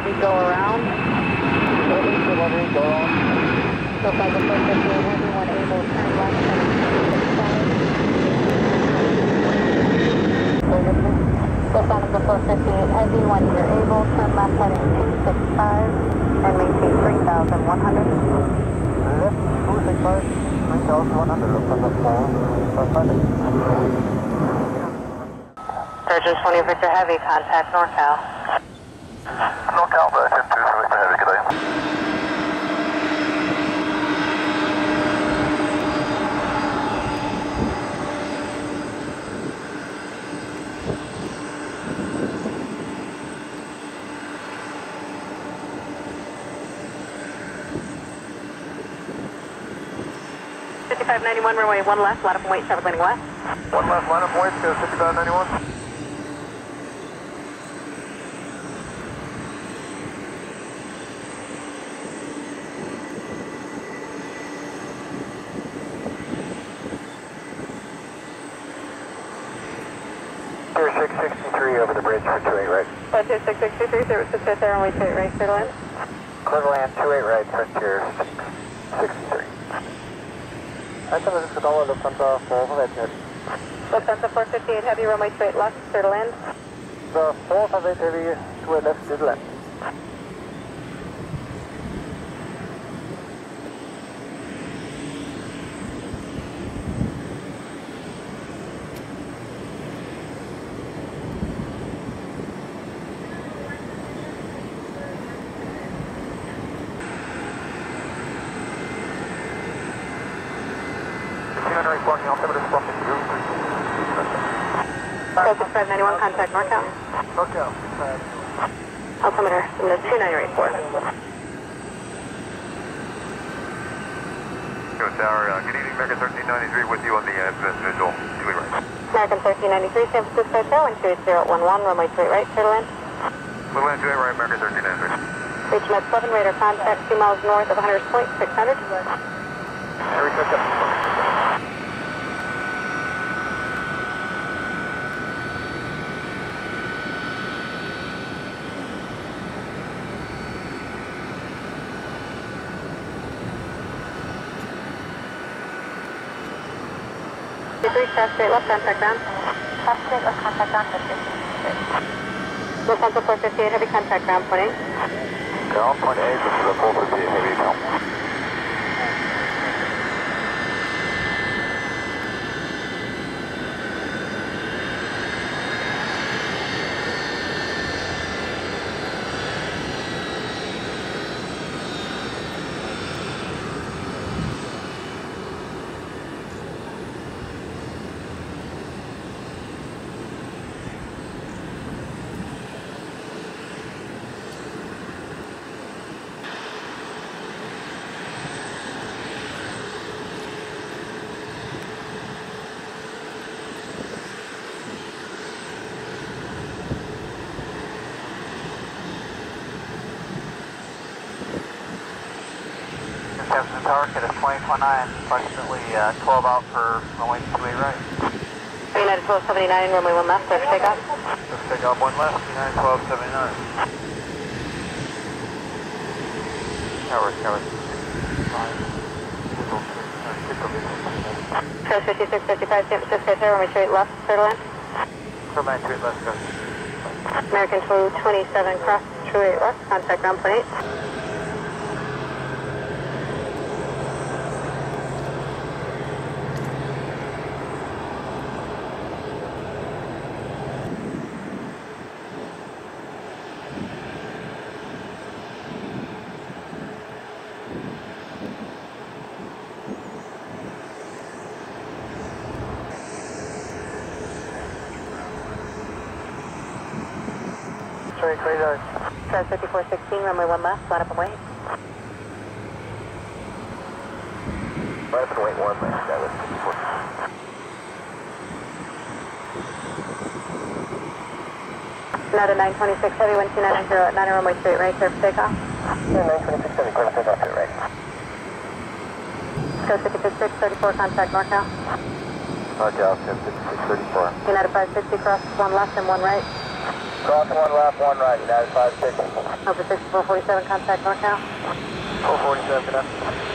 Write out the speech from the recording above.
Heavy go around. Delivery, go on. Lufthansa 458 Heavy, one able, turn left, 765. Lufthansa 458 Heavy, you're able, left heading 265 and maintain 3,100. Left, 265, 3100, Lufthansa 458. Virgin 20 Victor Heavy, contact. NorCal, 5591 runway 1 left, line up and wait, traffic landing left. 1 left, line up uh, and wait, go 5591. Over the bridge for two eight right. Frontier six sixty-three, service to Fifth Airway two eight right, clear to land. Clear to land two eight right, Frontier six sixty-three. Enter the Skadala Lufthansa 4 förväntningar. Lufthansa 458 Heavy, runway two eight left, clear to land. The 4 förväntningar heavy to a left, good left. reporting altimeter from the June. Focus 591, contact NorCal. NorCal. Altimeter, submit 2984. Tower, uh, good evening, American 1393 with you on the uh, visual. Two right. American 1393, San Francisco Tower, 12811, runway two eight right, clear to land. Little land 28 right, American 1393. Reach Med 7, radar contact 2 miles north of Hunters Point, 600. Harry Degree, cross straight left, contact ground. Cross straight left, contact ground, 50. Lufthansa 458, heavy contact ground, point eight. Ground point 8, this is a 458 heavy count. Captain Tower, get a 2029, approximately uh, 12 out for runway 28 right. United 1279, runway 1 left, clear for takeoff. Let's take off 1 left, United 1279. Tower, tower. Cruise 5655, San Francisco, Tower, runway straight left, clear to land. Clear land, straight left, go. American 227, cross, 28 left, contact ground plane X-ray radar. Trans 5416, runway 1 left, line up and wait. Line up and wait 1 left, that was 54. Another 926 heavy, 12990 at 9 runway straight right, clear for takeoff. 926 heavy, clear for takeoff straight right. Coast fifty-six, thirty-four, contact NorCal. NorCal, 56 34. United 560, cross 1 left and 1 right. Cross one left, one right, United 56. Over 6447, contact NorCal. 447, good